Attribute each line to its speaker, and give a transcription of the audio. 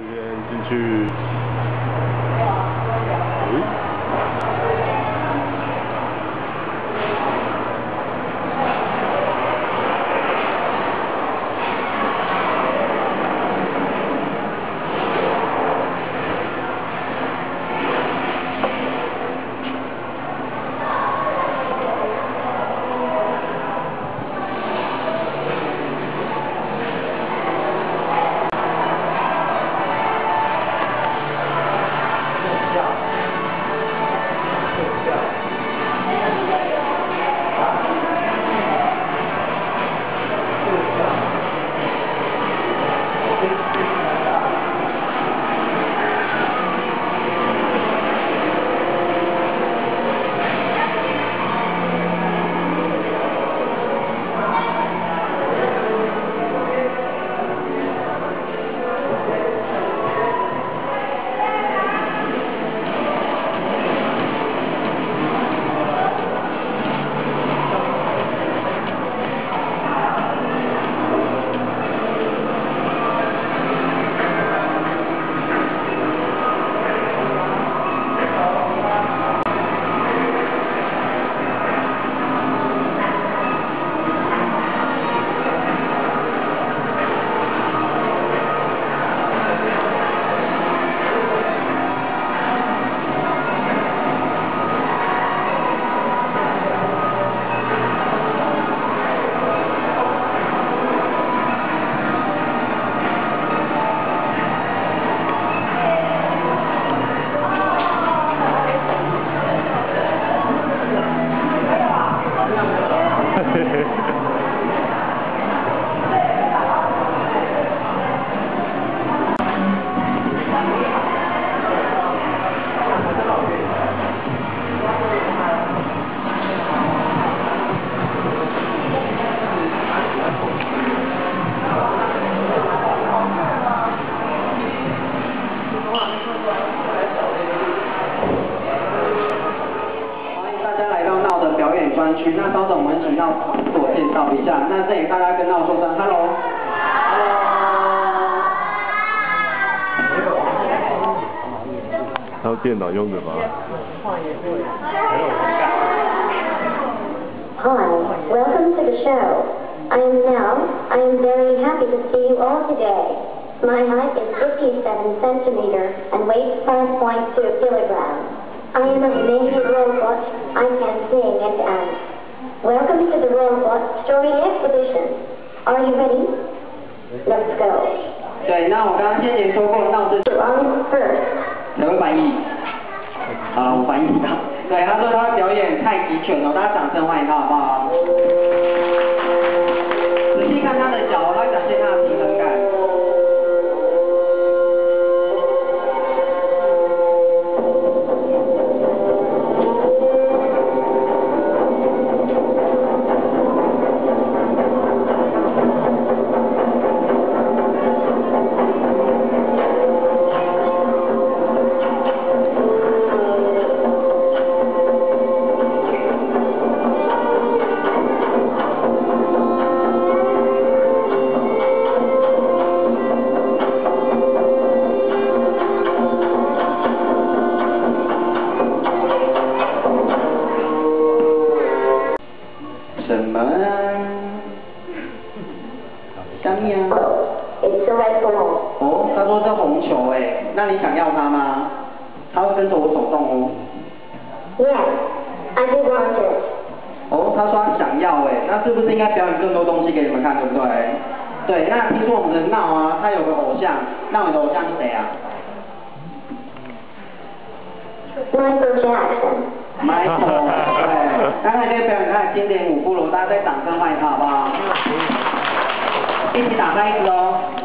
Speaker 1: 这边
Speaker 2: 专区。那稍等，我们请闹自我介绍一下。那这里大家跟到说声 hello。
Speaker 1: 还有电脑用的吗
Speaker 3: ？Hi, welcome to the show. I am Nell. I am very happy to see you all today. My height is 57 centimeters and weight 5.2 kilograms. I am a major robot. I can sing and dance. Welcome to the robot story exhibition. Are you ready? Let's go.
Speaker 2: 对，那我刚刚先前说过，闹是
Speaker 3: On first.
Speaker 2: 谁会翻译？好了，我翻译一下。对，他说他表演太极拳了，大家掌声欢迎他好不好？香烟
Speaker 3: ？It's the red ball.
Speaker 2: 哦，他说这红球哎，那你想要它吗？他会跟着我走动哦。
Speaker 3: Yes, I do want it.
Speaker 2: 哦，他说他想要哎，那是不是应该表演更多东西给你们看，对不对？对，那听说我们的闹啊，他有个偶像，那你的偶像是谁啊
Speaker 3: Michael
Speaker 2: Jackson.？Michael，对，那他可以表演他的经典舞步了，大家再掌声欢迎他好不好？一起打败一个哦。